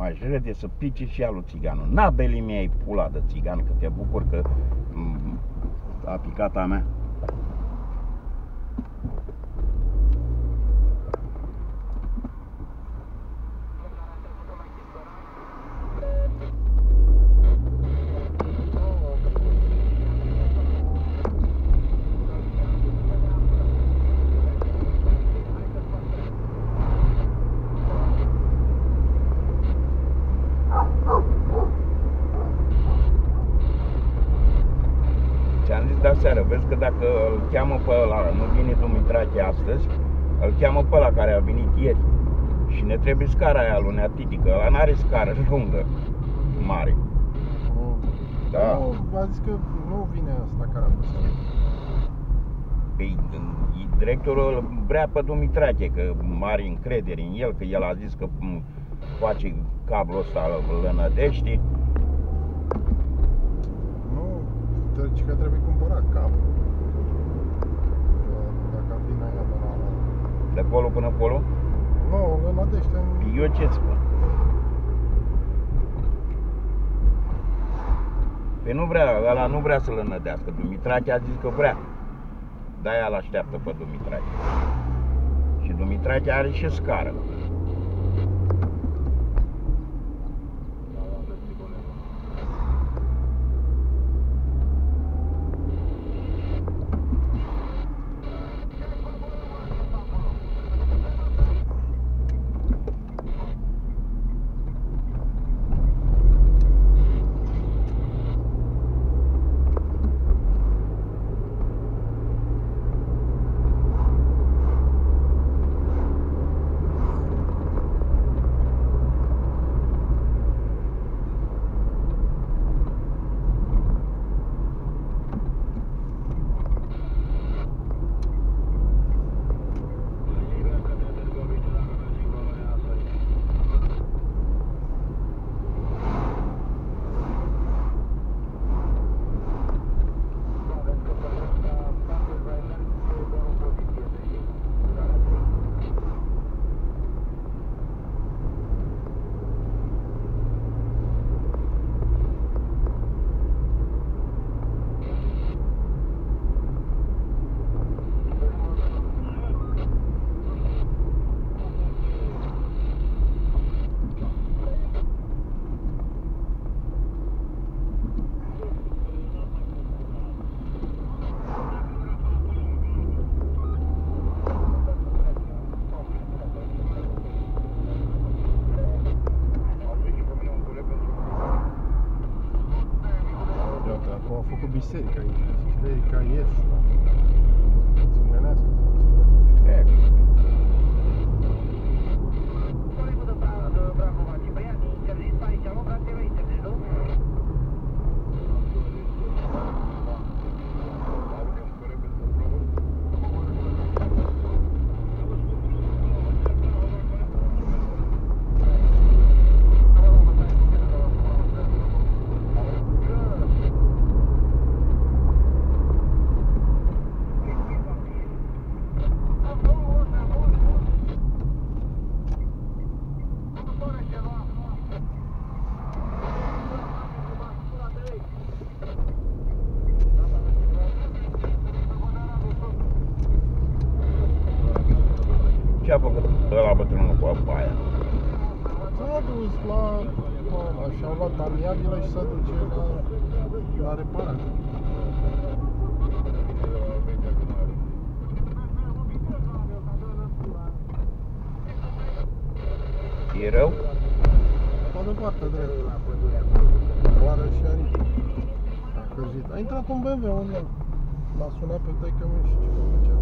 aș râde să pice și alu țiganul. N-a beli mi pula de țigan, că te bucur că m, a picat a mea. Ți-am zis de seară, vezi că dacă îl cheamă pe ăla, nu vine Dumitrache astăzi, îl cheamă pe ăla care a venit ieri. Și ne trebuie scara aia lui Neatitică, ăla n-are scară lungă, mare. Nu. Da. Nu, a zis că nu vine asta care a fost. Păi, directorul îl vrea pe Dumitrache, că are încredere în el, că el a zis că m, face cablul ăsta, îl lănădește. Nu, deci că trebuie cumpărat capul. Că Dacă vine aia de la... De acolo până acolo? Nu, le nădește în... Eu ce spun? Păi nu vrea, ăla nu vrea să-l înădească. Dumitrache a zis că vrea. De-aia îl așteaptă pe Dumitrache. Și Dumitrache are și scară. Mexica, America, Yeshua. It's Ce a făcut ăla bătrânul cu apa aia? S-a dus la... la și-au luat amiabilă și s-a duce la, la reparat. E rău? Pe de partea dreaptă. Oară și aripi. A căzit. A intrat un BMW un el. L-a sunat pe taică meu și ce făcea.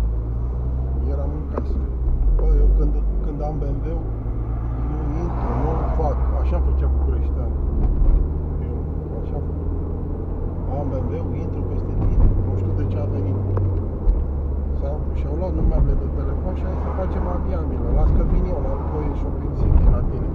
Eram în casă bă, eu când, când am bmw nu intru, nu fac. Așa făcea Bucureștean. Eu, așa făcut. Am bmw intru peste tine. Nu știu de ce a venit. Sau și-au luat numerele de telefon și hai să facem aviambilă. Las că vin eu la voie și o prin la tine.